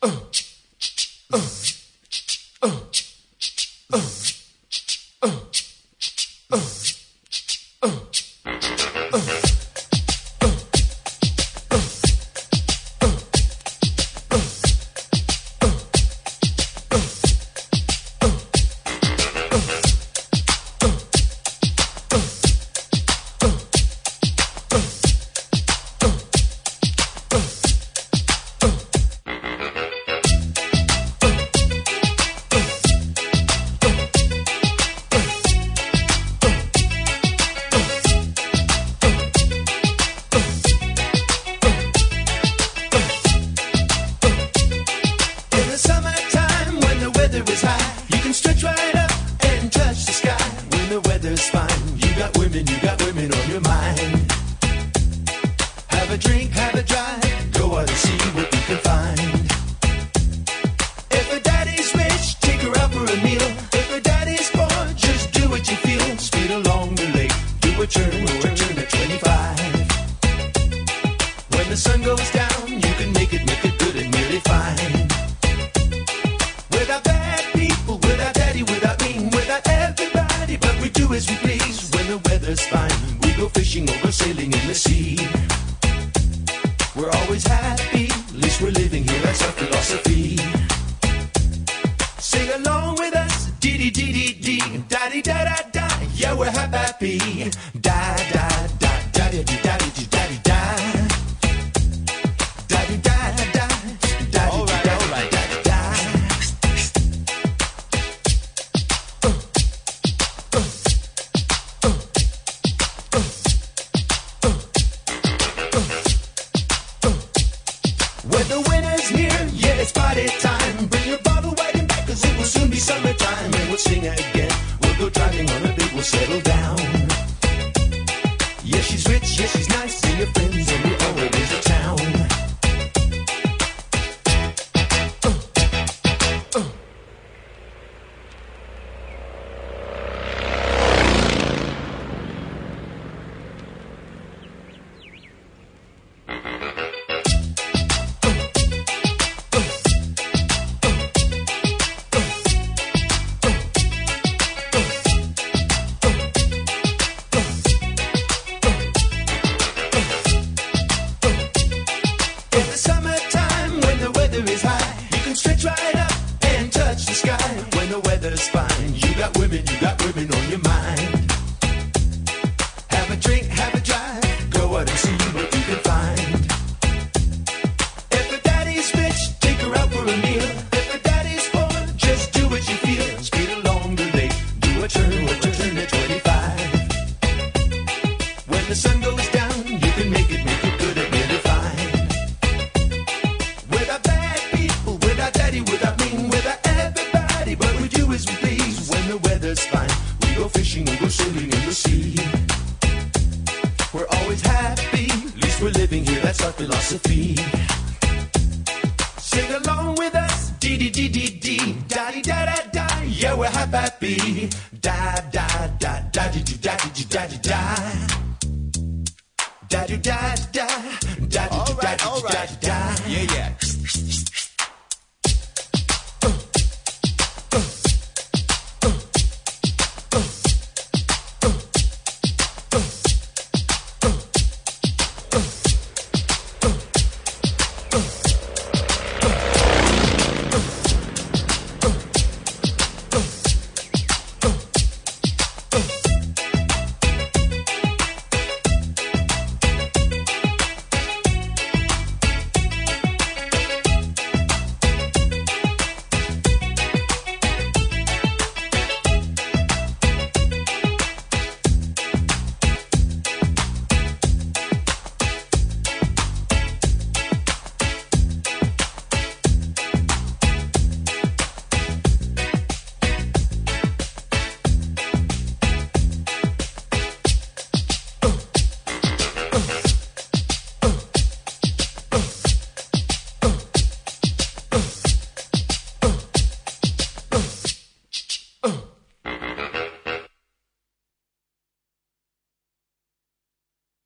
Uh. Have a drink, have a drive, go out and see what you can find. If her daddy's rich, take her out for a meal. If her daddy's poor, just do what you feel. Speed along the lake, do a turn, turn at 25. When the sun goes down, you can make it, make it good and nearly fine. Without bad people, without daddy, without me, without everybody, but we do as we please. When the weather's fine, we go fishing or go sailing in the sea. We're always happy, at least we're living here, that's our philosophy. Sing along with us, dee dee dee dee dee, da dee da da da, yeah we're happy, da da da da da dee da winter's near, yeah, it's party time. Bring your bottle wagon back, cause it will soon be summertime. And we'll sing again. We'll go driving on a big, we'll settle down. Yeah, she's rich, yeah, she's nice. See your friends, That's our philosophy. Sing along with us. Dee dee dee dee dee. Da dee da da da. Yeah, we're happy. Da da da da dee dee da dee dee da dee da. Da dee da da da dee dee da dee da da. Yeah yeah.